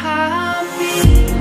happy.